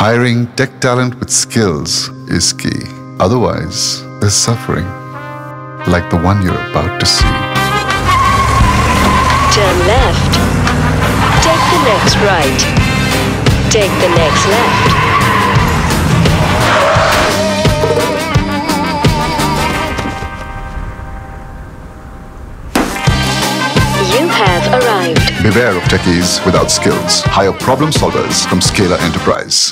Hiring tech talent with skills is key. Otherwise, there's suffering, like the one you're about to see. Turn left. Take the next right. Take the next left. You have arrived. Beware of techies without skills. Hire problem solvers from Scaler Enterprise.